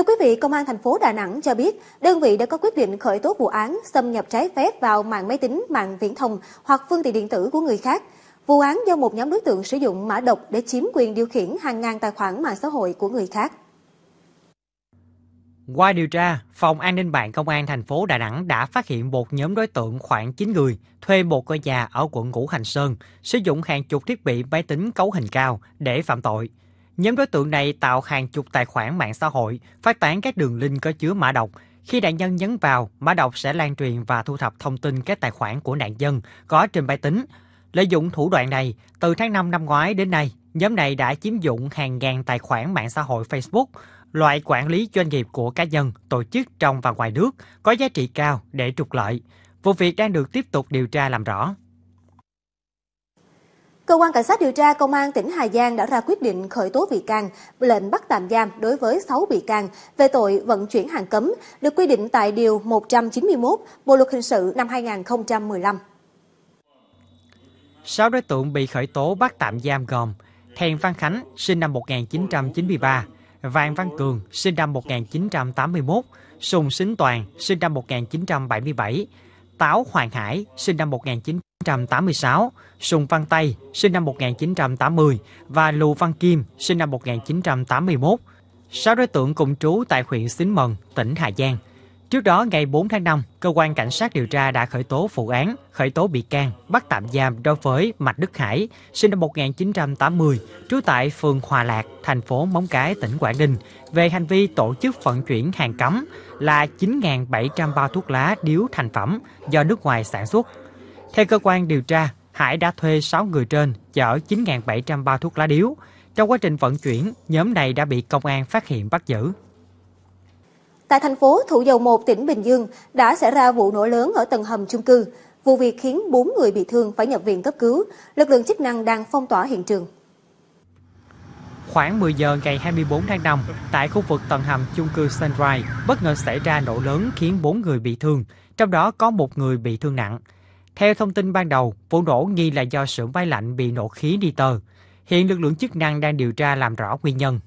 Thưa quý vị, Công an thành phố Đà Nẵng cho biết, đơn vị đã có quyết định khởi tố vụ án xâm nhập trái phép vào mạng máy tính, mạng viễn thông hoặc phương tiện điện tử của người khác. Vụ án do một nhóm đối tượng sử dụng mã độc để chiếm quyền điều khiển hàng ngàn tài khoản mạng xã hội của người khác. Qua điều tra, Phòng An ninh mạng Công an thành phố Đà Nẵng đã phát hiện một nhóm đối tượng khoảng 9 người thuê một ngôi nhà ở quận Ngũ Hành Sơn, sử dụng hàng chục thiết bị máy tính cấu hình cao để phạm tội. Nhóm đối tượng này tạo hàng chục tài khoản mạng xã hội, phát tán các đường link có chứa mã độc. Khi nạn nhân nhấn vào, mã độc sẽ lan truyền và thu thập thông tin các tài khoản của nạn nhân có trên máy tính. Lợi dụng thủ đoạn này, từ tháng 5 năm ngoái đến nay, nhóm này đã chiếm dụng hàng ngàn tài khoản mạng xã hội Facebook, loại quản lý doanh nghiệp của cá nhân, tổ chức trong và ngoài nước có giá trị cao để trục lợi. Vụ việc đang được tiếp tục điều tra làm rõ. Cơ quan Cảnh sát điều tra Công an tỉnh Hà Giang đã ra quyết định khởi tố bị can, lệnh bắt tạm giam đối với 6 bị can về tội vận chuyển hàng cấm, được quy định tại Điều 191 Bộ Luật Hình sự năm 2015. 6 đối tượng bị khởi tố bắt tạm giam gồm Thèn Văn Khánh, sinh năm 1993, Vàng Văn Cường, sinh năm 1981, Sùng Xính Toàn, sinh năm 1977, Táo Hoàng Hải, sinh năm 1986, Sùng Văn Tây, sinh năm 1980 và Lù Văn Kim, sinh năm 1981. Sáu đối tượng cùng trú tại huyện Xín Mần, tỉnh Hà Giang – Trước đó, ngày 4 tháng 5, cơ quan cảnh sát điều tra đã khởi tố vụ án, khởi tố bị can, bắt tạm giam đối với Mạch Đức Hải, sinh năm 1980, trú tại phường Hòa Lạc, thành phố Móng Cái, tỉnh Quảng Ninh, về hành vi tổ chức vận chuyển hàng cấm là 9.700 bao thuốc lá điếu thành phẩm do nước ngoài sản xuất. Theo cơ quan điều tra, Hải đã thuê 6 người trên chở 9.700 bao thuốc lá điếu. Trong quá trình vận chuyển, nhóm này đã bị công an phát hiện bắt giữ. Tại thành phố Thủ Dầu Một, tỉnh Bình Dương đã xảy ra vụ nổ lớn ở tầng hầm chung cư. Vụ việc khiến 4 người bị thương phải nhập viện cấp cứu. Lực lượng chức năng đang phong tỏa hiện trường. Khoảng 10 giờ ngày 24 tháng 5, tại khu vực tầng hầm chung cư Sunrise, bất ngờ xảy ra nổ lớn khiến 4 người bị thương, trong đó có một người bị thương nặng. Theo thông tin ban đầu, vụ nổ nghi là do xưởng máy lạnh bị nổ khí đi tờ. Hiện lực lượng chức năng đang điều tra làm rõ nguyên nhân.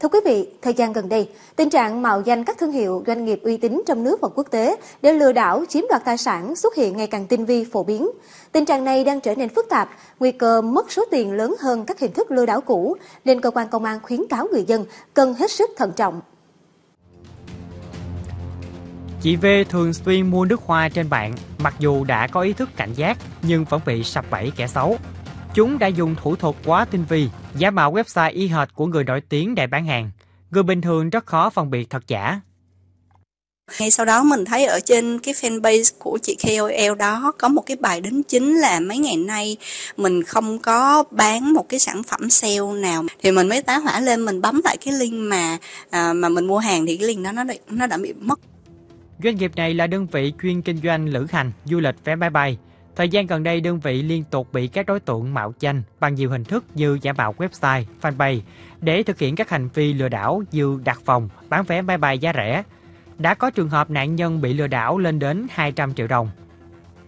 Thưa quý vị, thời gian gần đây, tình trạng mạo danh các thương hiệu doanh nghiệp uy tín trong nước và quốc tế để lừa đảo chiếm đoạt tài sản xuất hiện ngày càng tinh vi phổ biến. Tình trạng này đang trở nên phức tạp, nguy cơ mất số tiền lớn hơn các hình thức lừa đảo cũ, nên cơ quan công an khuyến cáo người dân cần hết sức thận trọng. Chị V thường xuyên mua nước hoa trên mạng, mặc dù đã có ý thức cảnh giác nhưng vẫn bị sập bẫy kẻ xấu. Chúng đã dùng thủ thuật quá tinh vi, giả mạo website y hệt của người nổi tiếng để bán hàng. Người bình thường rất khó phân biệt thật giả. Ngay sau đó mình thấy ở trên cái fanpage của chị KOL đó có một cái bài đính chính là mấy ngày nay mình không có bán một cái sản phẩm sale nào thì mình mới tá hỏa lên mình bấm lại cái link mà à, mà mình mua hàng thì cái link đó nó nó đã bị mất. Doanh nghiệp này là đơn vị chuyên kinh doanh lữ hành, du lịch vé máy bay Thời gian gần đây, đơn vị liên tục bị các đối tượng mạo danh bằng nhiều hình thức như giả mạo website, fanpage để thực hiện các hành vi lừa đảo như đặt phòng, bán vé máy bay giá rẻ. Đã có trường hợp nạn nhân bị lừa đảo lên đến 200 triệu đồng.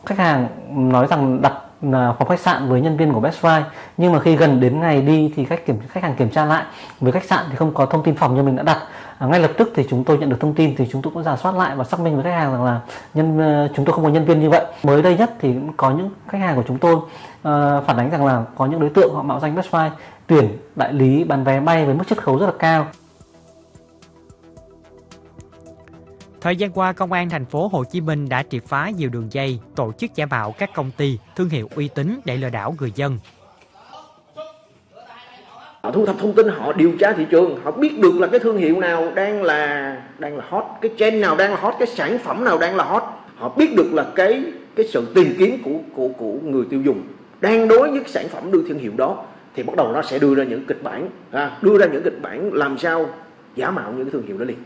Khách hàng nói rằng đặt à, phòng khách sạn với nhân viên của Best Buy nhưng mà khi gần đến ngày đi thì khách kiểm khách hàng kiểm tra lại với khách sạn thì không có thông tin phòng như mình đã đặt à, ngay lập tức thì chúng tôi nhận được thông tin thì chúng tôi cũng giả soát lại và xác minh với khách hàng rằng là nhân ờ, chúng tôi không có nhân viên như vậy mới đây nhất thì có những khách hàng của chúng tôi uh, phản ánh rằng là có những đối tượng họ mạo danh Best Buy tuyển đại lý bán vé bay với mức chiết khấu rất là cao Thời gian qua, Công an thành phố Hồ Chí Minh đã triệt phá nhiều đường dây tổ chức giả mạo các công ty, thương hiệu uy tín để lừa đảo người dân. Thu thập thông tin, họ điều tra thị trường, họ biết được là cái thương hiệu nào đang là đang là hot, cái trend nào đang là hot, cái sản phẩm nào đang là hot. Họ biết được là cái cái sự tìm kiếm của của của người tiêu dùng đang đối với sản phẩm đưa thương hiệu đó thì bắt đầu nó sẽ đưa ra những kịch bản, à, đưa ra những kịch bản làm sao giả mạo những cái thương hiệu đó liền.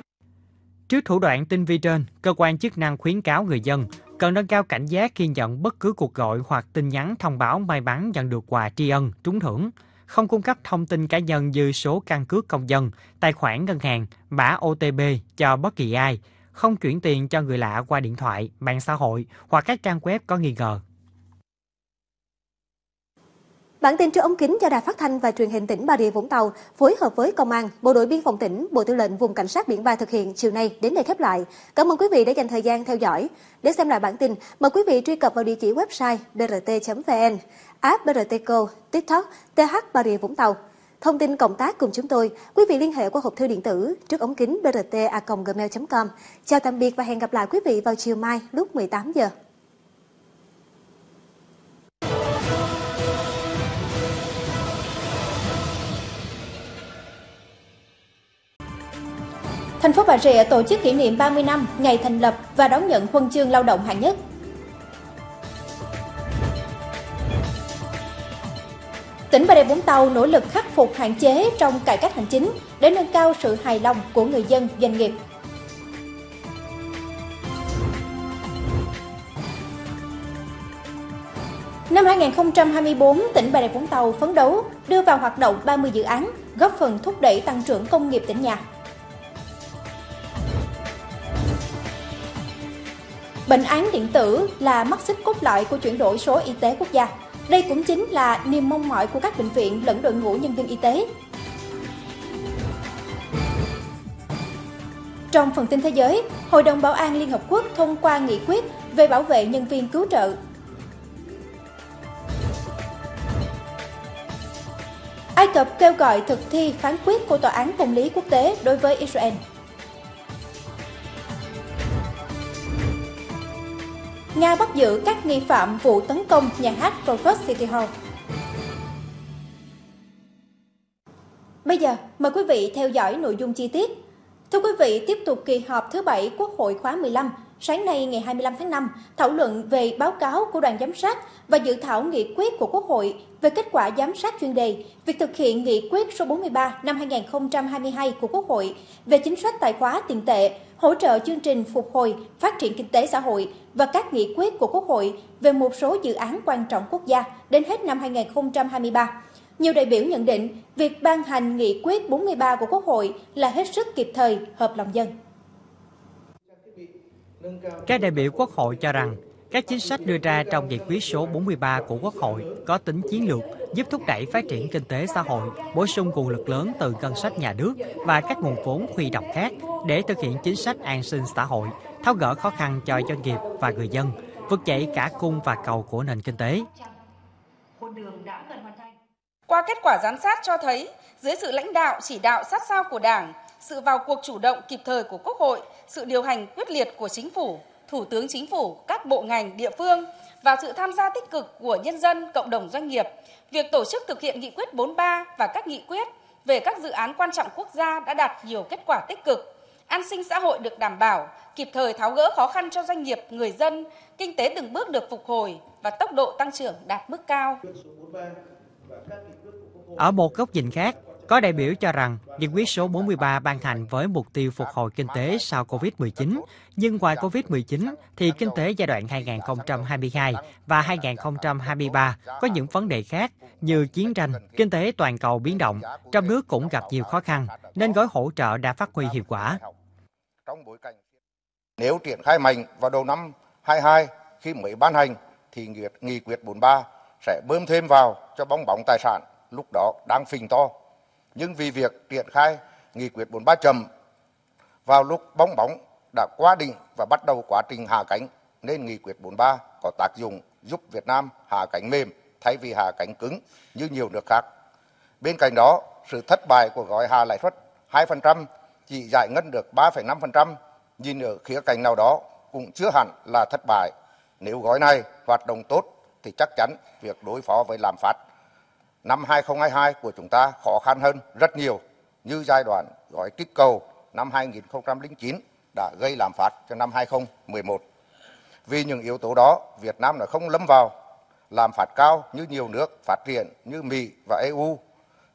Trước thủ đoạn tinh vi trên, cơ quan chức năng khuyến cáo người dân cần nâng cao cảnh giác khi nhận bất cứ cuộc gọi hoặc tin nhắn thông báo may mắn nhận được quà tri ân, trúng thưởng, không cung cấp thông tin cá nhân như số căn cước công dân, tài khoản ngân hàng, mã OTP cho bất kỳ ai, không chuyển tiền cho người lạ qua điện thoại, mạng xã hội hoặc các trang web có nghi ngờ. Bản tin trước ống kính do Đài Phát thanh và Truyền hình tỉnh Bà Rịa Vũng Tàu phối hợp với Công an, Bộ đội biên phòng tỉnh, Bộ Tư lệnh Vùng Cảnh sát biển 3 thực hiện chiều nay đến đây khép lại. Cảm ơn quý vị đã dành thời gian theo dõi. Để xem lại bản tin, mời quý vị truy cập vào địa chỉ website brt.vn, app BRTco, TikTok, TH Bà Rịa Vũng Tàu. Thông tin cộng tác cùng chúng tôi, quý vị liên hệ qua hộp thư điện tử trước ống kính brt.gmail.com. Chào tạm biệt và hẹn gặp lại quý vị vào chiều mai lúc 18 giờ. Thành phố Bà Rịa tổ chức kỷ niệm 30 năm ngày thành lập và đón nhận huân chương lao động hạng nhất. Tỉnh Bà Rịa Vũng Tàu nỗ lực khắc phục hạn chế trong cải cách hành chính để nâng cao sự hài lòng của người dân doanh nghiệp. Năm 2024, tỉnh Bà Rịa Vũng Tàu phấn đấu đưa vào hoạt động 30 dự án, góp phần thúc đẩy tăng trưởng công nghiệp tỉnh nhà. Bệnh án điện tử là mắt xích cốt lõi của chuyển đổi số y tế quốc gia. Đây cũng chính là niềm mong mỏi của các bệnh viện lẫn đội ngũ nhân viên y tế. Trong phần tin thế giới, Hội đồng Bảo an Liên Hợp Quốc thông qua nghị quyết về bảo vệ nhân viên cứu trợ. Ai Cập kêu gọi thực thi phán quyết của Tòa án Công lý Quốc tế đối với Israel. Nga bắt giữ các nghi phạm vụ tấn công nhà hát Crocus City Hall. Bây giờ, mời quý vị theo dõi nội dung chi tiết. Thưa quý vị, tiếp tục kỳ họp thứ bảy Quốc hội khóa 15, sáng nay ngày 25 tháng 5, thảo luận về báo cáo của đoàn giám sát và dự thảo nghị quyết của Quốc hội về kết quả giám sát chuyên đề, việc thực hiện nghị quyết số 43 năm 2022 của Quốc hội về chính sách tài khóa tiền tệ, hỗ trợ chương trình phục hồi, phát triển kinh tế xã hội và các nghị quyết của Quốc hội về một số dự án quan trọng quốc gia đến hết năm 2023. Nhiều đại biểu nhận định việc ban hành nghị quyết 43 của Quốc hội là hết sức kịp thời, hợp lòng dân. Các đại biểu Quốc hội cho rằng các chính sách đưa ra trong nghị quyết số 43 của Quốc hội có tính chiến lược, giúp thúc đẩy phát triển kinh tế xã hội, bổ sung nguồn lực lớn từ ngân sách nhà nước và các nguồn vốn huy động khác để thực hiện chính sách an sinh xã hội, tháo gỡ khó khăn cho doanh nghiệp và người dân, vực dậy cả cung và cầu của nền kinh tế. Qua kết quả giám sát cho thấy, dưới sự lãnh đạo chỉ đạo sát sao của Đảng, sự vào cuộc chủ động kịp thời của Quốc hội, sự điều hành quyết liệt của chính phủ, Thủ tướng Chính phủ, các bộ ngành, địa phương và sự tham gia tích cực của nhân dân, cộng đồng doanh nghiệp, việc tổ chức thực hiện nghị quyết 43 và các nghị quyết về các dự án quan trọng quốc gia đã đạt nhiều kết quả tích cực. An sinh xã hội được đảm bảo, kịp thời tháo gỡ khó khăn cho doanh nghiệp, người dân, kinh tế từng bước được phục hồi và tốc độ tăng trưởng đạt mức cao. Ở một góc nhìn khác, có đại biểu cho rằng nghị quyết số 43 ban hành với mục tiêu phục hồi kinh tế sau Covid-19, nhưng ngoài Covid-19 thì kinh tế giai đoạn 2022 và 2023 có những vấn đề khác như chiến tranh, kinh tế toàn cầu biến động, trong nước cũng gặp nhiều khó khăn, nên gói hỗ trợ đã phát huy hiệu quả. Nếu triển khai mạnh vào đầu năm 22 khi mới ban hành thì nghị quyết 43 sẽ bơm thêm vào cho bong bóng tài sản lúc đó đang phình to nhưng vì việc triển khai nghị quyết 43 chậm vào lúc bóng bóng đã qua định và bắt đầu quá trình hạ cánh nên nghị quyết 43 có tác dụng giúp Việt Nam hạ cánh mềm thay vì hạ cánh cứng như nhiều nước khác. Bên cạnh đó, sự thất bại của gói hạ lãi suất 2% chỉ giải ngân được 3,5%, nhìn ở khía cạnh nào đó cũng chưa hẳn là thất bại. Nếu gói này hoạt động tốt thì chắc chắn việc đối phó với lạm phát năm 2022 của chúng ta khó khăn hơn rất nhiều như giai đoạn gói kích cầu năm 2009 đã gây lạm phát cho năm 2011. Vì những yếu tố đó, Việt Nam đã không lâm vào làm phát cao như nhiều nước phát triển như Mỹ và EU.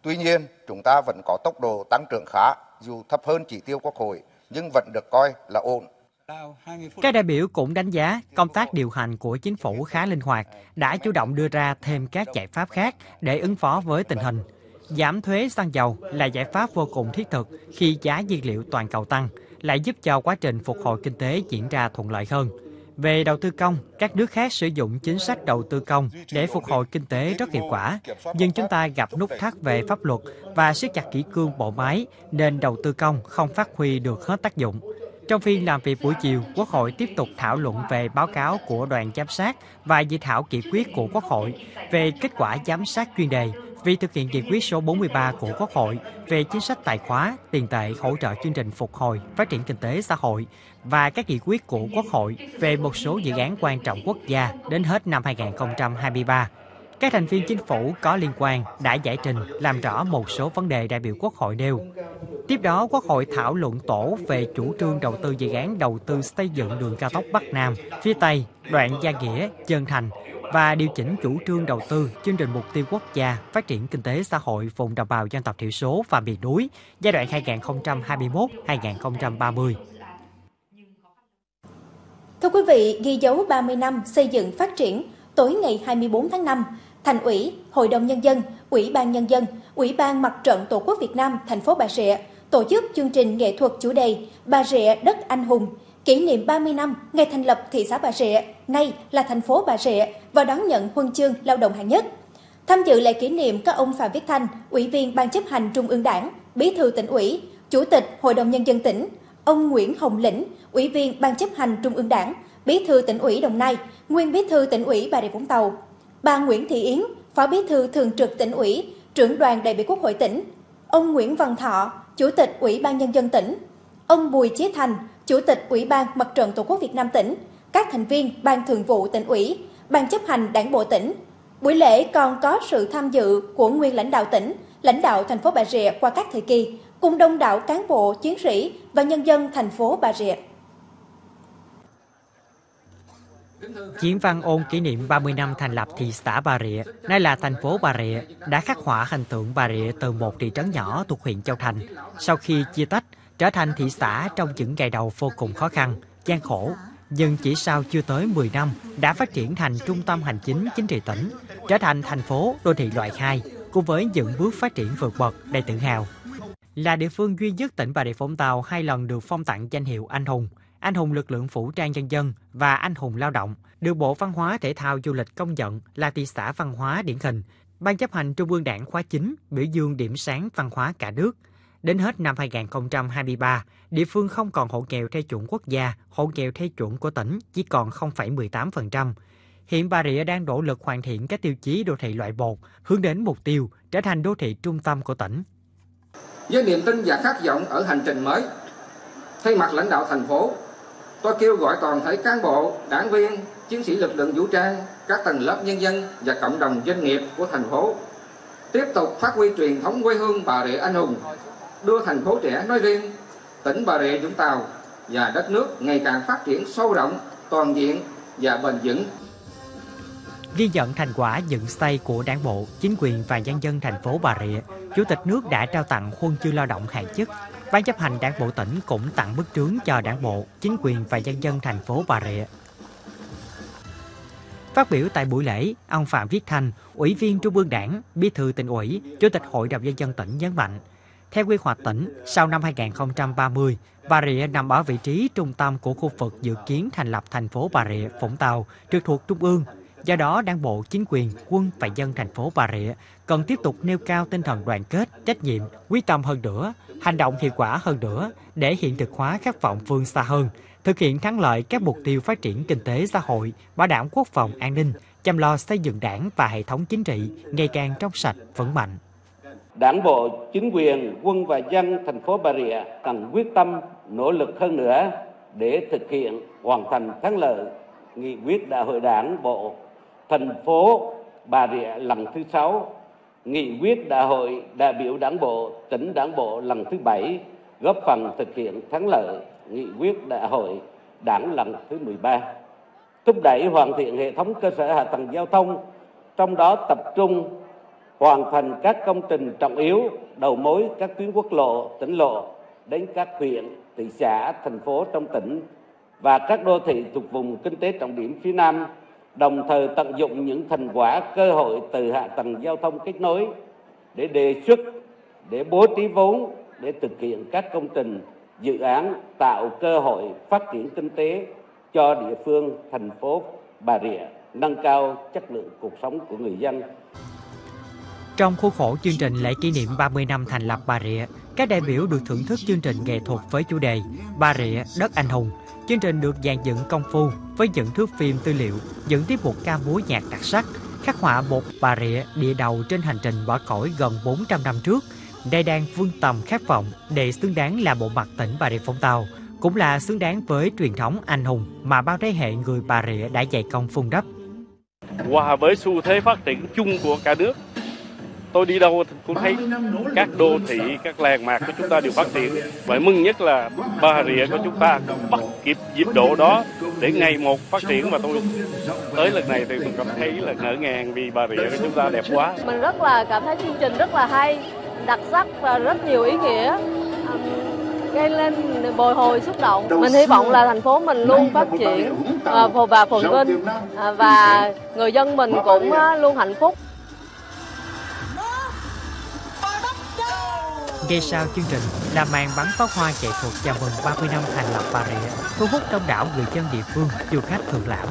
Tuy nhiên, chúng ta vẫn có tốc độ tăng trưởng khá dù thấp hơn chỉ tiêu quốc hội nhưng vẫn được coi là ổn các đại biểu cũng đánh giá công tác điều hành của chính phủ khá linh hoạt, đã chủ động đưa ra thêm các giải pháp khác để ứng phó với tình hình. Giảm thuế xăng dầu là giải pháp vô cùng thiết thực khi giá nhiên liệu toàn cầu tăng, lại giúp cho quá trình phục hồi kinh tế diễn ra thuận lợi hơn. Về đầu tư công, các nước khác sử dụng chính sách đầu tư công để phục hồi kinh tế rất hiệu quả, nhưng chúng ta gặp nút thắt về pháp luật và siết chặt kỹ cương bộ máy nên đầu tư công không phát huy được hết tác dụng. Trong phiên làm việc buổi chiều, Quốc hội tiếp tục thảo luận về báo cáo của đoàn giám sát và dự thảo nghị quyết của Quốc hội về kết quả giám sát chuyên đề vì thực hiện nghị quyết số 43 của Quốc hội về chính sách tài khóa, tiền tệ hỗ trợ chương trình phục hồi, phát triển kinh tế xã hội và các nghị quyết của Quốc hội về một số dự án quan trọng quốc gia đến hết năm 2023. Các thành viên chính phủ có liên quan đã giải trình làm rõ một số vấn đề đại biểu Quốc hội nêu. Tiếp đó, Quốc hội thảo luận tổ về chủ trương đầu tư dự án đầu tư xây dựng đường cao tốc Bắc Nam, phía Tây, đoạn Gia Nghĩa, Trân Thành và điều chỉnh chủ trương đầu tư chương trình mục tiêu quốc gia phát triển kinh tế xã hội vùng đồng bào dân tộc thiểu số và miền núi giai đoạn 2021-2030. Thưa quý vị, ghi dấu 30 năm xây dựng phát triển, tối ngày 24 tháng 5, Thành ủy, Hội đồng Nhân dân, Ủy ban Nhân dân, Ủy ban Mặt trận Tổ quốc Việt Nam thành phố Bà Rịa tổ chức chương trình nghệ thuật chủ đề Bà Rịa đất anh hùng, kỷ niệm 30 năm ngày thành lập thị xã Bà Rịa, nay là thành phố Bà Rịa và đón nhận huân chương lao động hạng nhất. Tham dự lễ kỷ niệm có ông Phạm Viết Thanh, Ủy viên Ban chấp hành Trung ương Đảng, Bí thư tỉnh ủy, Chủ tịch Hội đồng Nhân dân tỉnh, ông Nguyễn Hồng Lĩnh, Ủy viên Ban chấp hành Trung ương Đảng, Bí thư tỉnh ủy Đồng Nai, nguyên Bí thư tỉnh ủy Bà Rịa Vũng Tàu, bà Nguyễn Thị Yến, Phó Bí thư Thường trực tỉnh ủy, trưởng đoàn đại biểu Quốc hội tỉnh, ông Nguyễn Văn Thọ, Chủ tịch Ủy ban Nhân dân tỉnh, ông Bùi Chí Thành, Chủ tịch Ủy ban Mặt trận Tổ quốc Việt Nam tỉnh, các thành viên Ban Thường vụ tỉnh ủy, Ban chấp hành Đảng bộ tỉnh. Buổi lễ còn có sự tham dự của nguyên lãnh đạo tỉnh, lãnh đạo thành phố Bà Rịa qua các thời kỳ, cùng đông đảo cán bộ, chiến sĩ và nhân dân thành phố Bà Rịa. Chiến văn ôn kỷ niệm 30 năm thành lập thị xã Bà Rịa, nay là thành phố Bà Rịa, đã khắc họa hình tượng Bà Rịa từ một thị trấn nhỏ thuộc huyện Châu Thành. Sau khi chia tách, trở thành thị xã trong những ngày đầu vô cùng khó khăn, gian khổ, nhưng chỉ sau chưa tới 10 năm đã phát triển thành trung tâm hành chính chính trị tỉnh, trở thành thành phố đô thị loại 2, cùng với những bước phát triển vượt bậc đầy tự hào. Là địa phương duy nhất tỉnh Bà Rịa Vũng Tàu hai lần được phong tặng danh hiệu anh hùng, anh hùng lực lượng vũ trang nhân dân và anh hùng lao động, được Bộ Văn hóa Thể thao Du lịch công nhận là thị xã văn hóa điển hình. Ban chấp hành Trung ương Đảng khóa 9 biểu dương điểm sáng văn hóa cả nước. Đến hết năm 2023, địa phương không còn hộ nghèo theo chuẩn quốc gia, hộ nghèo theo chuẩn của tỉnh chỉ còn 0,18%. Hiện Bà Rịa đang nỗ lực hoàn thiện các tiêu chí đô thị loại 1, hướng đến mục tiêu trở thành đô thị trung tâm của tỉnh. Với niềm tin và khát vọng ở hành trình mới, thay mặt lãnh đạo thành phố, tôi kêu gọi toàn thể cán bộ, đảng viên, chiến sĩ lực lượng vũ trang, các tầng lớp nhân dân và cộng đồng doanh nghiệp của thành phố tiếp tục phát huy truyền thống quê hương Bà Rịa anh hùng, đưa thành phố trẻ nói riêng, tỉnh Bà Rịa Vũng Tàu và đất nước ngày càng phát triển sâu rộng, toàn diện và bền vững. Ghi nhận thành quả dựng xây của đảng bộ, chính quyền và nhân dân thành phố Bà Rịa, Chủ tịch nước đã trao tặng huân chương lao động hạng chức. Ban chấp hành đảng bộ tỉnh cũng tặng bức trướng cho đảng bộ, chính quyền và nhân dân thành phố Bà Rịa. Phát biểu tại buổi lễ, ông Phạm Viết Thanh, Ủy viên Trung ương Đảng, Bí thư tỉnh ủy, Chủ tịch Hội đồng nhân dân tỉnh nhấn mạnh, theo quy hoạch tỉnh, sau năm 2030, Bà Rịa nằm ở vị trí trung tâm của khu vực dự kiến thành lập thành phố Bà Rịa, Vũng Tàu, trực thuộc Trung ương. Do đó, đảng bộ, chính quyền, quân và dân thành phố Bà Rịa cần tiếp tục nêu cao tinh thần đoàn kết, trách nhiệm, quyết tâm hơn nữa, hành động hiệu quả hơn nữa để hiện thực hóa khát vọng phương xa hơn, thực hiện thắng lợi các mục tiêu phát triển kinh tế xã hội, bảo đảm quốc phòng an ninh, chăm lo xây dựng đảng và hệ thống chính trị ngày càng trong sạch, vững mạnh. Đảng bộ, chính quyền, quân và dân thành phố Bà Rịa cần quyết tâm nỗ lực hơn nữa để thực hiện hoàn thành thắng lợi nghị quyết đại hội đảng bộ thành phố Bà Rịa lần thứ sáu, nghị quyết đại hội đại biểu đảng bộ tỉnh đảng bộ lần thứ bảy góp phần thực hiện thắng lợi nghị quyết đại hội đảng lần thứ 13. Thúc đẩy hoàn thiện hệ thống cơ sở hạ tầng giao thông, trong đó tập trung hoàn thành các công trình trọng yếu đầu mối các tuyến quốc lộ, tỉnh lộ đến các huyện, thị xã, thành phố trong tỉnh và các đô thị thuộc vùng kinh tế trọng điểm phía Nam, đồng thời tận dụng những thành quả cơ hội từ hạ tầng giao thông kết nối để đề xuất, để bố trí vốn để thực hiện các công trình dự án tạo cơ hội phát triển kinh tế cho địa phương thành phố Bà Rịa nâng cao chất lượng cuộc sống của người dân. Trong khuôn khổ chương trình lễ kỷ niệm 30 năm thành lập Bà Rịa, các đại biểu được thưởng thức chương trình nghệ thuật với chủ đề Bà Rịa đất anh hùng. Chương trình được dàn dựng công phu với những thước phim tư liệu, những tiết mục ca múa nhạc đặc sắc, khắc họa một Bà Rịa địa đầu trên hành trình bỏ cõi gần 400 năm trước. Đây đang vươn tầm khát vọng để xứng đáng là bộ mặt tỉnh Bà Rịa Vũng Tàu, cũng là xứng đáng với truyền thống anh hùng mà bao thế hệ người Bà Rịa đã dày công phun đắp. Hòa với xu thế phát triển chung của cả nước, tôi đi đâu cũng thấy các đô thị, các làng mạc của chúng ta đều phát triển. Và mừng nhất là Bà Rịa của chúng ta bắt kịp nhịp độ đó để ngày một phát triển và tôi tới lần này thì mình cảm thấy là ngỡ ngàng vì Bà Rịa của chúng ta đẹp quá. Mình rất là cảm thấy chương trình rất là hay, đặc sắc và rất nhiều ý nghĩa gây lên bồi hồi xúc động. Mình hy vọng là thành phố mình luôn phát triển và phồn vinh và người dân mình cũng luôn hạnh phúc. Ngay sau chương trình là màn bắn pháo hoa nghệ thuật chào mừng 30 năm thành lập Bà Rịa, thu hút đông đảo người dân địa phương, du khách thượng lãm.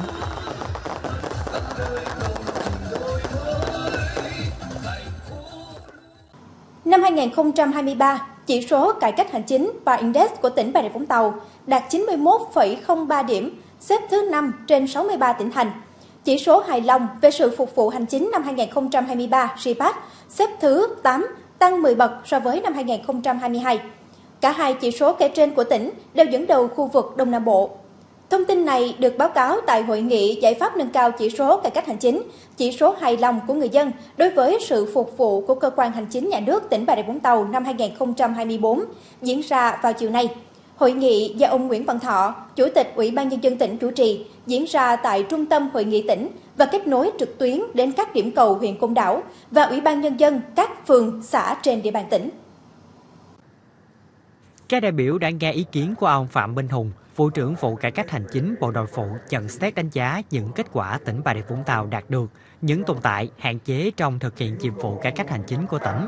Năm 2023, chỉ số cải cách hành chính và Index của tỉnh Bà Rịa Vũng Tàu đạt 91,03 điểm, xếp thứ 5 trên 63 tỉnh thành. Chỉ số hài lòng về sự phục vụ hành chính năm 2023 RIPAT xếp thứ 8, tăng 10 bậc so với năm 2022. Cả hai chỉ số kể trên của tỉnh đều dẫn đầu khu vực Đông Nam Bộ. Thông tin này được báo cáo tại hội nghị giải pháp nâng cao chỉ số cải cách hành chính, chỉ số hài lòng của người dân đối với sự phục vụ của cơ quan hành chính nhà nước tỉnh Bà Rịa Vũng Tàu năm 2024 diễn ra vào chiều nay. Hội nghị do ông Nguyễn Văn Thọ, Chủ tịch Ủy ban Nhân dân tỉnh chủ trì, diễn ra tại Trung tâm Hội nghị tỉnh và kết nối trực tuyến đến các điểm cầu huyện Côn Đảo và Ủy ban Nhân dân các phường, xã trên địa bàn tỉnh. Các đại biểu đã nghe ý kiến của ông Phạm Minh Hùng, Vụ trưởng Vụ Cải cách Hành chính Bộ Nội vụ nhận xét đánh giá những kết quả tỉnh Bà Rịa Vũng Tàu đạt được, những tồn tại, hạn chế trong thực hiện nhiệm vụ cải cách hành chính của tỉnh.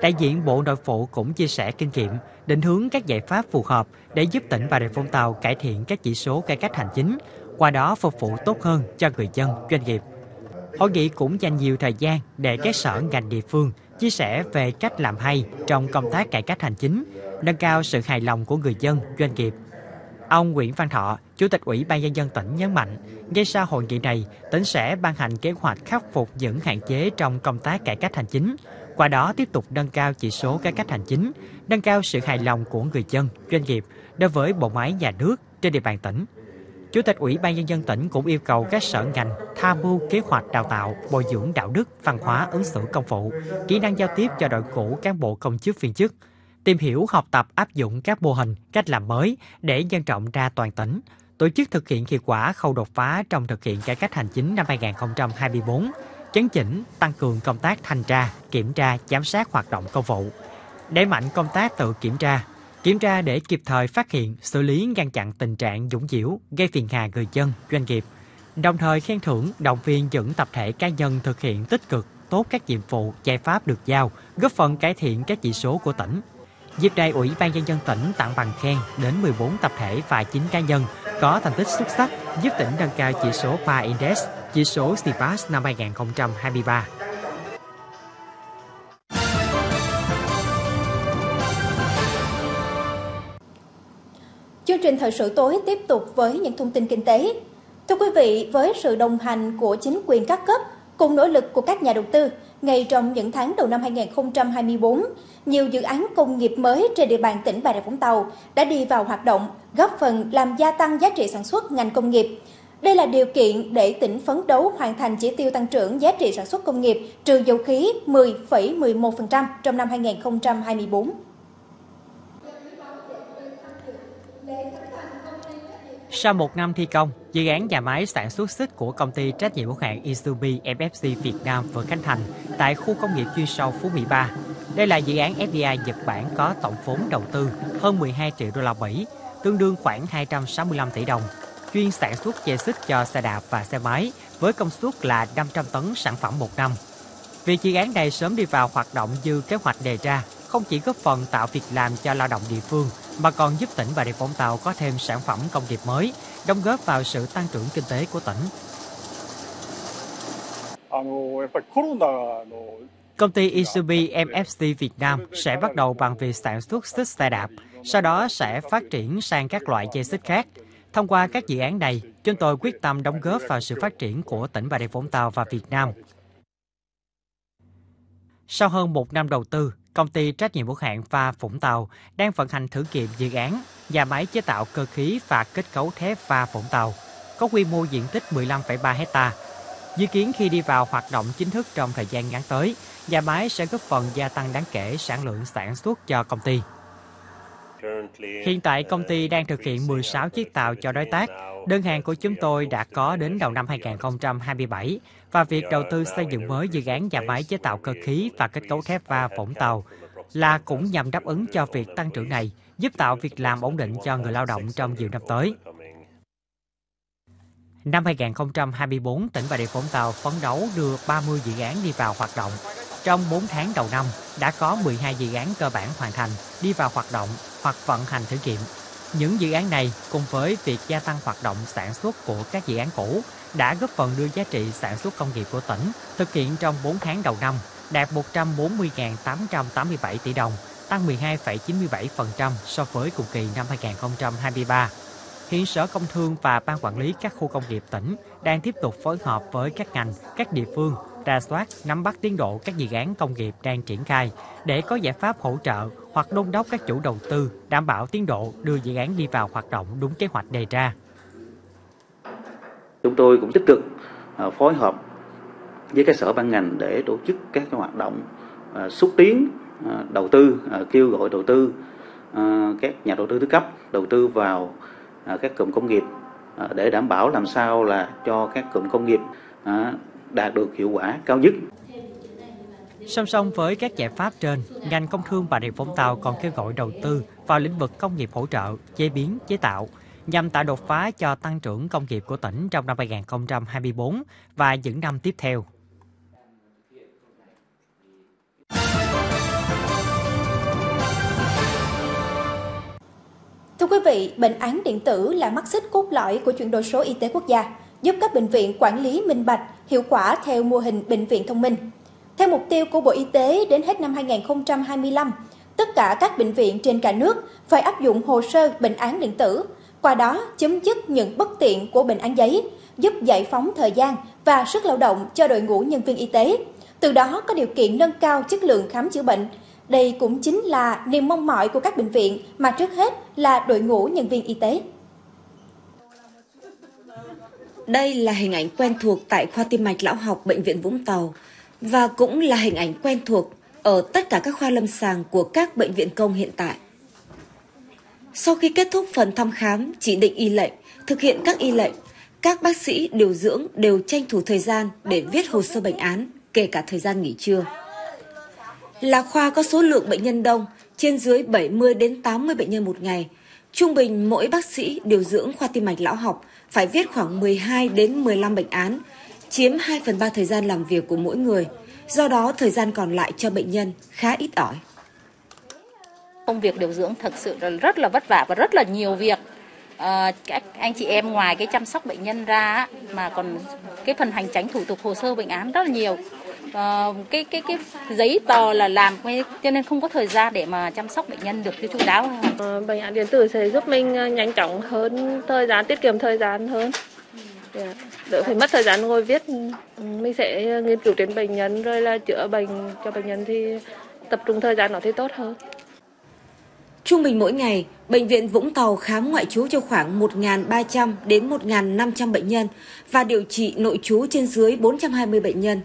Đại diện Bộ Nội vụ cũng chia sẻ kinh nghiệm, định hướng các giải pháp phù hợp để giúp tỉnh Bà Rịa Vũng Tàu cải thiện các chỉ số cải cách hành chính, qua đó phục vụ tốt hơn cho người dân, doanh nghiệp. Hội nghị cũng dành nhiều thời gian để các sở ngành địa phương chia sẻ về cách làm hay trong công tác cải cách hành chính, nâng cao sự hài lòng của người dân, doanh nghiệp. Ông Nguyễn Văn Thọ, Chủ tịch Ủy ban Nhân dân tỉnh nhấn mạnh, ngay sau hội nghị này, tỉnh sẽ ban hành kế hoạch khắc phục những hạn chế trong công tác cải cách hành chính, qua đó tiếp tục nâng cao chỉ số cải cách hành chính, nâng cao sự hài lòng của người dân, doanh nghiệp đối với bộ máy nhà nước trên địa bàn tỉnh. Chủ tịch Ủy ban Nhân dân tỉnh cũng yêu cầu các sở ngành tham mưu kế hoạch đào tạo, bồi dưỡng đạo đức, văn hóa ứng xử công vụ, kỹ năng giao tiếp cho đội ngũ cán bộ công chức viên chức, tìm hiểu, học tập, áp dụng các mô hình, cách làm mới để nhân rộng ra toàn tỉnh, tổ chức thực hiện hiệu quả khâu đột phá trong thực hiện cải cách hành chính năm 2024, chấn chỉnh, tăng cường công tác thanh tra, kiểm tra, giám sát hoạt động công vụ, đẩy mạnh công tác tự kiểm tra, kiểm tra để kịp thời phát hiện, xử lý ngăn chặn tình trạng dũng dĩu, gây phiền hà người dân, doanh nghiệp, đồng thời khen thưởng, động viên những tập thể cá nhân thực hiện tích cực tốt các nhiệm vụ, giải pháp được giao, góp phần cải thiện các chỉ số của tỉnh. Dịp này, Ủy ban Nhân dân tỉnh tặng bằng khen đến 14 tập thể và 9 cá nhân có thành tích xuất sắc giúp tỉnh nâng cao chỉ số PA Index, chỉ số CPAS năm 2023. Chương trình thời sự tối tiếp tục với những thông tin kinh tế. Thưa quý vị, với sự đồng hành của chính quyền các cấp cùng nỗ lực của các nhà đầu tư, ngay trong những tháng đầu năm 2024, nhiều dự án công nghiệp mới trên địa bàn tỉnh Bà Rịa Vũng Tàu đã đi vào hoạt động, góp phần làm gia tăng giá trị sản xuất ngành công nghiệp. Đây là điều kiện để tỉnh phấn đấu hoàn thành chỉ tiêu tăng trưởng giá trị sản xuất công nghiệp trừ dầu khí 10,11% trong năm 2024. Sau một năm thi công, dự án nhà máy sản xuất xích của công ty trách nhiệm hữu hạn Isubi FFC Việt Nam vừa khánh thành tại khu công nghiệp chuyên sâu Phú Mỹ 3. Đây là dự án FDI Nhật Bản có tổng vốn đầu tư hơn 12 triệu đô la Mỹ, tương đương khoảng 265 tỷ đồng, chuyên sản xuất dây xích cho xe đạp và xe máy với công suất là 500 tấn sản phẩm một năm. Việc dự án này sớm đi vào hoạt động như kế hoạch đề ra không chỉ góp phần tạo việc làm cho lao động địa phương mà còn giúp tỉnh Bà Rịa Vũng Tàu có thêm sản phẩm công nghiệp mới, đóng góp vào sự tăng trưởng kinh tế của tỉnh. Công ty Isubi MFC Việt Nam sẽ bắt đầu bằng việc sản xuất xích xe đạp, sau đó sẽ phát triển sang các loại dây xích khác. Thông qua các dự án này, chúng tôi quyết tâm đóng góp vào sự phát triển của tỉnh Bà Rịa Vũng Tàu và Việt Nam. Sau hơn một năm đầu tư, công ty trách nhiệm hữu hạn pha Vũng Tàu đang vận hành thử nghiệm dự án nhà máy chế tạo cơ khí và kết cấu thép pha Vũng Tàu, có quy mô diện tích 15,3 hecta. Dự kiến khi đi vào hoạt động chính thức trong thời gian ngắn tới, nhà máy sẽ góp phần gia tăng đáng kể sản lượng sản xuất cho công ty. Hiện tại công ty đang thực hiện 16 chiếc tàu cho đối tác. Đơn hàng của chúng tôi đã có đến đầu năm 2027 và việc đầu tư xây dựng mới dự án nhà máy chế tạo cơ khí và kết cấu thép va Vũng Tàu là cũng nhằm đáp ứng cho việc tăng trưởng này, giúp tạo việc làm ổn định cho người lao động trong nhiều năm tới. Năm 2024, tỉnh Bà Rịa Vũng Tàu phấn đấu đưa 30 dự án đi vào hoạt động. Trong 4 tháng đầu năm, đã có 12 dự án cơ bản hoàn thành, đi vào hoạt động hoặc vận hành thử nghiệm. Những dự án này cùng với việc gia tăng hoạt động sản xuất của các dự án cũ đã góp phần đưa giá trị sản xuất công nghiệp của tỉnh thực hiện trong 4 tháng đầu năm đạt 140.887 tỷ đồng, tăng 12,97% so với cùng kỳ năm 2023. Hiện Sở Công Thương và Ban Quản lý các khu công nghiệp tỉnh đang tiếp tục phối hợp với các ngành, các địa phương ra soát, nắm bắt tiến độ các dự án công nghiệp đang triển khai để có giải pháp hỗ trợ hoặc đôn đốc các chủ đầu tư đảm bảo tiến độ đưa dự án đi vào hoạt động đúng kế hoạch đề ra. Chúng tôi cũng tích cực à, phối hợp với các sở ban ngành để tổ chức các hoạt động à, xúc tiến à, đầu tư, kêu gọi đầu tư các nhà đầu tư thứ cấp đầu tư vào các cụm công nghiệp để đảm bảo làm sao là cho các cụm công nghiệp đạt được hiệu quả cao nhất. Song song với các giải pháp trên, ngành công thương Bà Rịa Vũng Tàu còn kêu gọi đầu tư vào lĩnh vực công nghiệp hỗ trợ, chế biến, chế tạo nhằm tạo đột phá cho tăng trưởng công nghiệp của tỉnh trong năm 2024 và những năm tiếp theo. Thưa quý vị, bệnh án điện tử là mắt xích cốt lõi của chuyển đổi số y tế quốc gia giúp các bệnh viện quản lý minh bạch, hiệu quả theo mô hình bệnh viện thông minh. Theo mục tiêu của Bộ Y tế đến hết năm 2025, tất cả các bệnh viện trên cả nước phải áp dụng hồ sơ bệnh án điện tử, qua đó chấm dứt những bất tiện của bệnh án giấy, giúp giải phóng thời gian và sức lao động cho đội ngũ nhân viên y tế, từ đó có điều kiện nâng cao chất lượng khám chữa bệnh. Đây cũng chính là niềm mong mỏi của các bệnh viện mà trước hết là đội ngũ nhân viên y tế. Đây là hình ảnh quen thuộc tại khoa tim mạch lão học Bệnh viện Vũng Tàu và cũng là hình ảnh quen thuộc ở tất cả các khoa lâm sàng của các bệnh viện công hiện tại. Sau khi kết thúc phần thăm khám, chỉ định y lệnh, thực hiện các y lệnh, các bác sĩ điều dưỡng đều tranh thủ thời gian để viết hồ sơ bệnh án, kể cả thời gian nghỉ trưa. Là khoa có số lượng bệnh nhân đông, trên dưới 70 đến 80 bệnh nhân một ngày. Trung bình mỗi bác sĩ điều dưỡng khoa tim mạch lão học phải viết khoảng 12 đến 15 bệnh án, chiếm 2 phần 3 thời gian làm việc của mỗi người. Do đó, thời gian còn lại cho bệnh nhân khá ít ỏi. Công việc điều dưỡng thật sự rất là vất vả và rất là nhiều việc. À, các anh chị em ngoài cái chăm sóc bệnh nhân ra mà còn cái phần hành tránh thủ tục hồ sơ bệnh án rất là nhiều. À, cái cái cái giấy tờ là làm cho nên không có thời gian để mà chăm sóc bệnh nhân được chú đáo. À, bệnh án điện tử sẽ giúp mình nhanh chóng hơn thời gian tiết kiệm thời gian hơn. Yeah. Đỡ phải mất thời gian ngồi viết ừ, mình sẽ nghiên cứu trên bệnh nhân rồi là chữa bệnh cho bệnh nhân thì tập trung thời gian nó thì tốt hơn. Trung bình mỗi ngày, Bệnh viện Vũng Tàu khám ngoại trú cho khoảng 1.300 đến 1.500 bệnh nhân và điều trị nội trú trên dưới 420 bệnh nhân.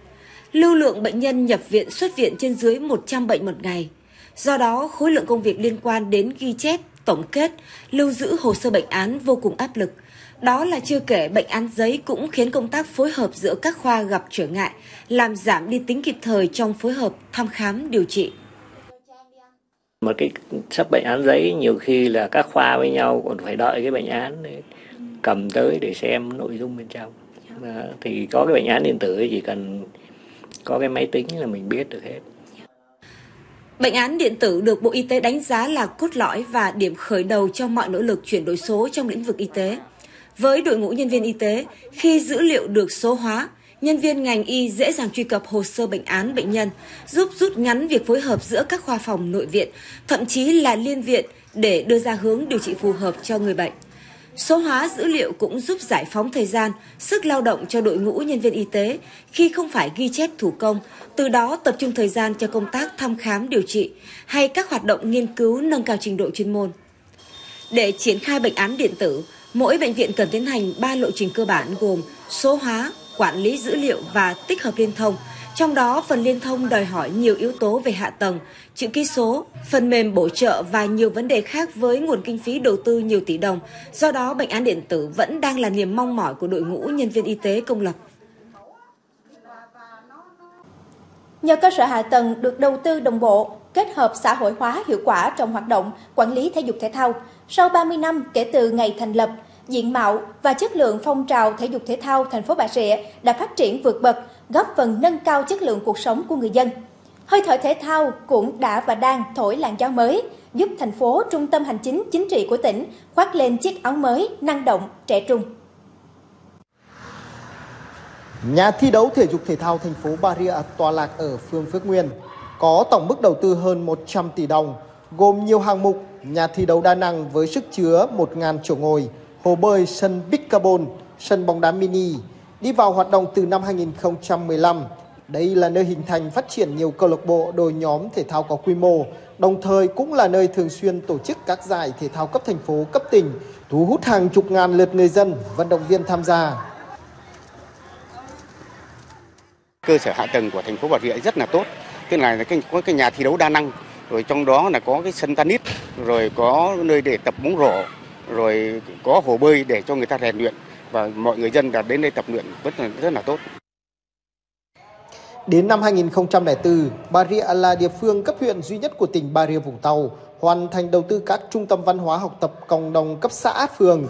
Lưu lượng bệnh nhân nhập viện xuất viện trên dưới 100 bệnh một ngày. Do đó, khối lượng công việc liên quan đến ghi chép, tổng kết, lưu giữ hồ sơ bệnh án vô cùng áp lực. Đó là chưa kể bệnh án giấy cũng khiến công tác phối hợp giữa các khoa gặp trở ngại, làm giảm đi tính kịp thời trong phối hợp thăm khám điều trị. Một cái sắp bệnh án giấy nhiều khi là các khoa với nhau còn phải đợi cái bệnh án để cầm tới để xem nội dung bên trong. À, thì có cái bệnh án điện tử chỉ cần có cái máy tính là mình biết được hết. Bệnh án điện tử được Bộ Y tế đánh giá là cốt lõi và điểm khởi đầu cho mọi nỗ lực chuyển đổi số trong lĩnh vực y tế. Với đội ngũ nhân viên y tế, khi dữ liệu được số hóa, nhân viên ngành y dễ dàng truy cập hồ sơ bệnh án bệnh nhân, giúp rút ngắn việc phối hợp giữa các khoa phòng nội viện, thậm chí là liên viện để đưa ra hướng điều trị phù hợp cho người bệnh. Số hóa dữ liệu cũng giúp giải phóng thời gian, sức lao động cho đội ngũ nhân viên y tế khi không phải ghi chép thủ công, từ đó tập trung thời gian cho công tác thăm khám điều trị hay các hoạt động nghiên cứu nâng cao trình độ chuyên môn. Để triển khai bệnh án điện tử, mỗi bệnh viện cần tiến hành 3 lộ trình cơ bản gồm số hóa, quản lý dữ liệu và tích hợp liên thông – trong đó, phần liên thông đòi hỏi nhiều yếu tố về hạ tầng, chữ ký số, phần mềm bổ trợ và nhiều vấn đề khác với nguồn kinh phí đầu tư nhiều tỷ đồng. Do đó, bệnh án điện tử vẫn đang là niềm mong mỏi của đội ngũ nhân viên y tế công lập. Nhờ cơ sở hạ tầng được đầu tư đồng bộ, kết hợp xã hội hóa hiệu quả trong hoạt động quản lý thể dục thể thao, sau 30 năm kể từ ngày thành lập, diện mạo và chất lượng phong trào thể dục thể thao thành phố Bà Rịa đã phát triển vượt bậc, góp phần nâng cao chất lượng cuộc sống của người dân. Hơi thở thể thao cũng đã và đang thổi làn gió mới, giúp thành phố trung tâm hành chính chính trị của tỉnh khoác lên chiếc áo mới năng động, trẻ trung. Nhà thi đấu thể dục thể thao thành phố Bà Rịa tọa lạc ở phường Phước Nguyên, có tổng mức đầu tư hơn 100 tỷ đồng, gồm nhiều hạng mục, nhà thi đấu đa năng với sức chứa 1.000 chỗ ngồi, hồ bơi, sân Big Carbon, sân bóng đá mini, đi vào hoạt động từ năm 2015. Đây là nơi hình thành phát triển nhiều câu lạc bộ đội nhóm thể thao có quy mô, đồng thời cũng là nơi thường xuyên tổ chức các giải thể thao cấp thành phố, cấp tỉnh, thu hút hàng chục ngàn lượt người dân, vận động viên tham gia. Cơ sở hạ tầng của thành phố Bà Rịa rất là tốt, tức là cái, có cái nhà thi đấu đa năng, rồi trong đó là có cái sân tennis, rồi có nơi để tập bóng rổ, rồi có hồ bơi để cho người ta rèn luyện và mọi người dân đã đến đây tập luyện rất là rất là tốt. Đến năm 2004, Bà Rịa là địa phương cấp huyện duy nhất của tỉnh Bà Rịa Vũng Tàu hoàn thành đầu tư các trung tâm văn hóa học tập cộng đồng cấp xã phường.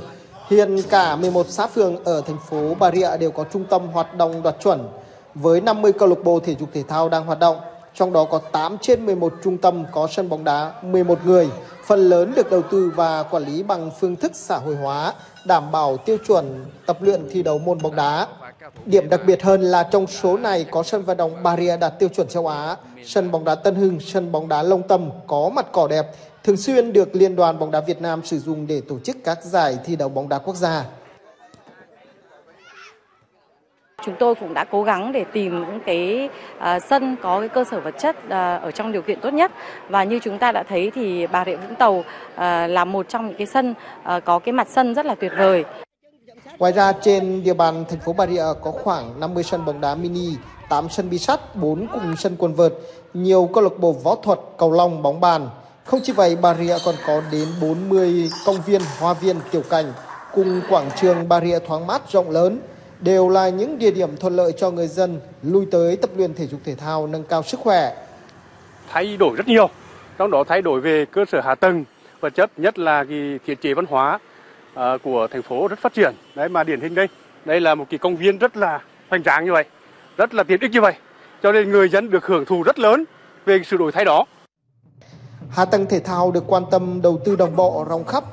Hiện cả 11 xã phường ở thành phố Bà Rịa đều có trung tâm hoạt động đoạt chuẩn với 50 câu lạc bộ thể dục thể thao đang hoạt động. Trong đó có 8 trên 11 trung tâm có sân bóng đá, 11 người, phần lớn được đầu tư và quản lý bằng phương thức xã hội hóa, đảm bảo tiêu chuẩn tập luyện thi đấu môn bóng đá. Điểm đặc biệt hơn là trong số này có sân vận động Baria đạt tiêu chuẩn châu Á, sân bóng đá Tân Hưng, sân bóng đá Long Tâm có mặt cỏ đẹp, thường xuyên được Liên đoàn bóng đá Việt Nam sử dụng để tổ chức các giải thi đấu bóng đá quốc gia. Chúng tôi cũng đã cố gắng để tìm những cái uh, sân có cái cơ sở vật chất uh, ở trong điều kiện tốt nhất và như chúng ta đã thấy thì Bà Rịa Vũng Tàu uh, là một trong những cái sân uh, có cái mặt sân rất là tuyệt vời. Ngoài ra trên địa bàn thành phố Bà Rịa có khoảng 50 sân bóng đá mini, 8 sân bi sắt, 4 cùng sân quần vợt, nhiều câu lạc bộ võ thuật, cầu lông, bóng bàn. Không chỉ vậy, Bà Rịa còn có đến 40 công viên, hoa viên, tiểu cảnh cùng quảng trường Bà Rịa thoáng mát rộng lớn đều là những địa điểm thuận lợi cho người dân lui tới tập luyện thể dục thể thao nâng cao sức khỏe. Thay đổi rất nhiều, trong đó thay đổi về cơ sở hạ tầng vật chất, nhất là cái thiết chế văn hóa à, của thành phố rất phát triển. Đấy mà điển hình đây, đây là một cái công viên rất là hoành tráng như vậy, rất là tiện ích như vậy, cho nên người dân được hưởng thụ rất lớn về sự đổi thay đó. Hạ tầng thể thao được quan tâm đầu tư đồng bộ rộng khắp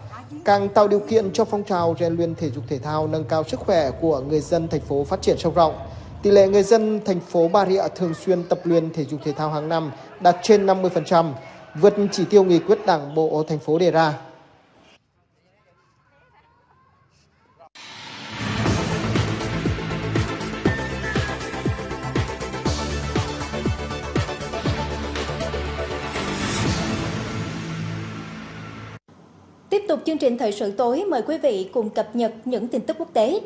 càng tạo điều kiện cho phong trào rèn luyện thể dục thể thao nâng cao sức khỏe của người dân thành phố phát triển sâu rộng. Tỷ lệ người dân thành phố Bà Rịa thường xuyên tập luyện thể dục thể thao hàng năm đạt trên 50%, vượt chỉ tiêu nghị quyết Đảng bộ thành phố đề ra. Tục chương trình thời sự tối, mời quý vị cùng cập nhật những tin tức quốc tế.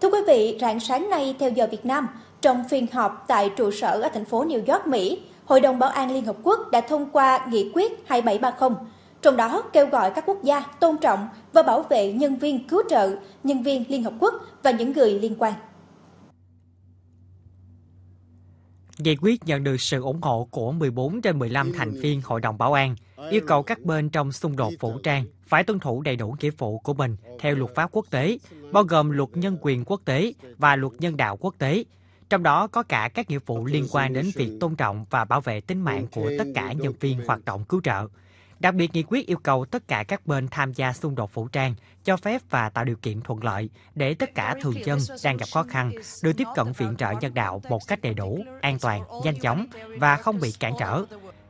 Thưa quý vị, rạng sáng nay theo giờ Việt Nam, trong phiên họp tại trụ sở ở thành phố New York, Mỹ, Hội đồng Bảo an Liên Hợp Quốc đã thông qua nghị quyết 2730, trong đó kêu gọi các quốc gia tôn trọng và bảo vệ nhân viên cứu trợ, nhân viên Liên Hợp Quốc và những người liên quan. Nghị quyết nhận được sự ủng hộ của 14 trên 15 thành viên Hội đồng Bảo an, yêu cầu các bên trong xung đột vũ trang phải tuân thủ đầy đủ nghĩa vụ của mình theo luật pháp quốc tế, bao gồm luật nhân quyền quốc tế và luật nhân đạo quốc tế, trong đó có cả các nghĩa vụ liên quan đến việc tôn trọng và bảo vệ tính mạng của tất cả nhân viên hoạt động cứu trợ. Đặc biệt, nghị quyết yêu cầu tất cả các bên tham gia xung đột vũ trang, cho phép và tạo điều kiện thuận lợi để tất cả thường dân đang gặp khó khăn được tiếp cận viện trợ nhân đạo một cách đầy đủ, an toàn, nhanh chóng và không bị cản trở.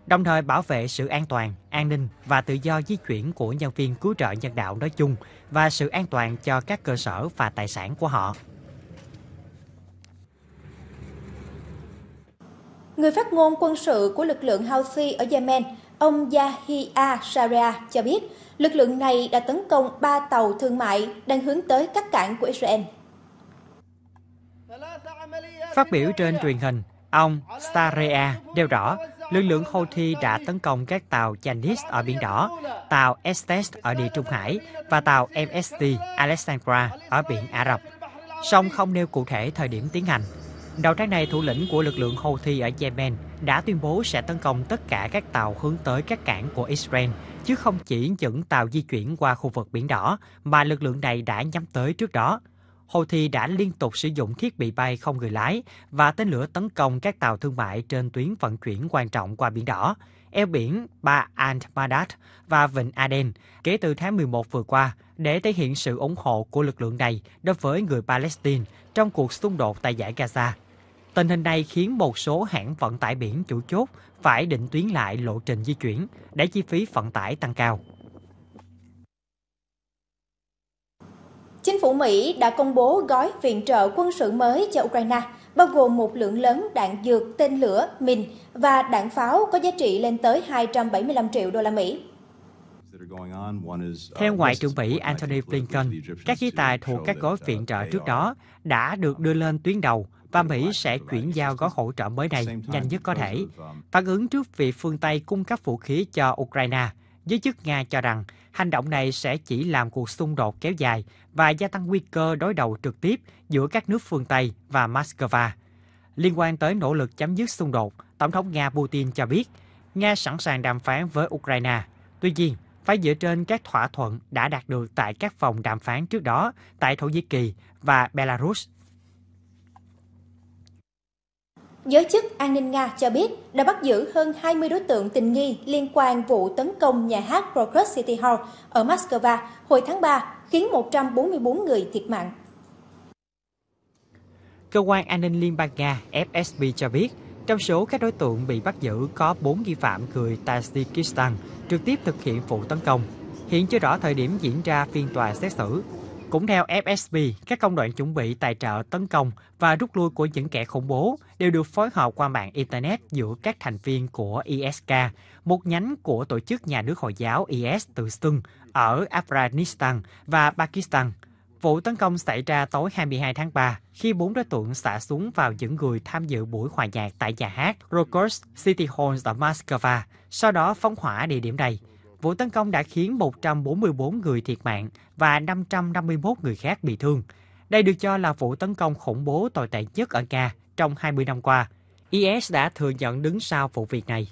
Đồng thời bảo vệ sự an toàn, an ninh và tự do di chuyển của nhân viên cứu trợ nhân đạo nói chung và sự an toàn cho các cơ sở và tài sản của họ. Người phát ngôn quân sự của lực lượng Houthi ở Yemen, ông Yahia Sharia cho biết, lực lượng này đã tấn công ba tàu thương mại đang hướng tới các cảng của Israel. Phát biểu trên truyền hình, ông Sharia đeo rõ lực lượng Houthi đã tấn công các tàu Janis ở Biển Đỏ, tàu Estes ở Địa Trung Hải và tàu MST Alexandra ở Biển Ả Rập. Song không nêu cụ thể thời điểm tiến hành. Đầu tháng này, thủ lĩnh của lực lượng Houthi ở Yemen đã tuyên bố sẽ tấn công tất cả các tàu hướng tới các cảng của Israel, chứ không chỉ những tàu di chuyển qua khu vực Biển Đỏ mà lực lượng này đã nhắm tới trước đó. Houthi đã liên tục sử dụng thiết bị bay không người lái và tên lửa tấn công các tàu thương mại trên tuyến vận chuyển quan trọng qua Biển Đỏ, eo biển Ba al-Madad và Vịnh Aden kể từ tháng 11 vừa qua để thể hiện sự ủng hộ của lực lượng này đối với người Palestine trong cuộc xung đột tại giải Gaza. Tình hình này khiến một số hãng vận tải biển chủ chốt phải định tuyến lại lộ trình di chuyển để chi phí vận tải tăng cao. Chính phủ Mỹ đã công bố gói viện trợ quân sự mới cho Ukraine, bao gồm một lượng lớn đạn dược, tên lửa, mìn và đạn pháo có giá trị lên tới 275 triệu đô la Mỹ. Theo Ngoại trưởng Mỹ Antony Blinken, các khí tài thuộc các gói viện trợ trước đó đã được đưa lên tuyến đầu và Mỹ sẽ chuyển giao gói hỗ trợ mới này nhanh nhất có thể. Phản ứng trước việc phương Tây cung cấp vũ khí cho Ukraine, giới chức Nga cho rằng hành động này sẽ chỉ làm cuộc xung đột kéo dài và gia tăng nguy cơ đối đầu trực tiếp giữa các nước phương Tây và Moscow. Liên quan tới nỗ lực chấm dứt xung đột, Tổng thống Nga Putin cho biết Nga sẵn sàng đàm phán với Ukraine. Tuy nhiên, phải dựa trên các thỏa thuận đã đạt được tại các vòng đàm phán trước đó tại Thổ Nhĩ Kỳ và Belarus Giới chức an ninh Nga cho biết đã bắt giữ hơn 20 đối tượng tình nghi liên quan vụ tấn công nhà hát Krokus City Hall ở Moscow hồi tháng 3, khiến 144 người thiệt mạng. Cơ quan an ninh Liên bang Nga FSB cho biết, trong số các đối tượng bị bắt giữ có 4 nghi phạm người Tajikistan trực tiếp thực hiện vụ tấn công. Hiện chưa rõ thời điểm diễn ra phiên tòa xét xử. Cũng theo FSB, các công đoạn chuẩn bị tài trợ tấn công và rút lui của những kẻ khủng bố đều được phối hợp qua mạng Internet giữa các thành viên của ISK, một nhánh của tổ chức nhà nước Hồi giáo IS tự xưng ở Afghanistan và Pakistan. Vụ tấn công xảy ra tối 22 tháng 3 khi bốn đối tượng xả súng vào những người tham dự buổi hòa nhạc tại nhà hát Rokos City Hall ở Moscow, sau đó phóng hỏa địa điểm này. Vụ tấn công đã khiến 144 người thiệt mạng và 551 người khác bị thương. Đây được cho là vụ tấn công khủng bố tồi tệ nhất ở Nga trong 20 năm qua. IS đã thừa nhận đứng sau vụ việc này.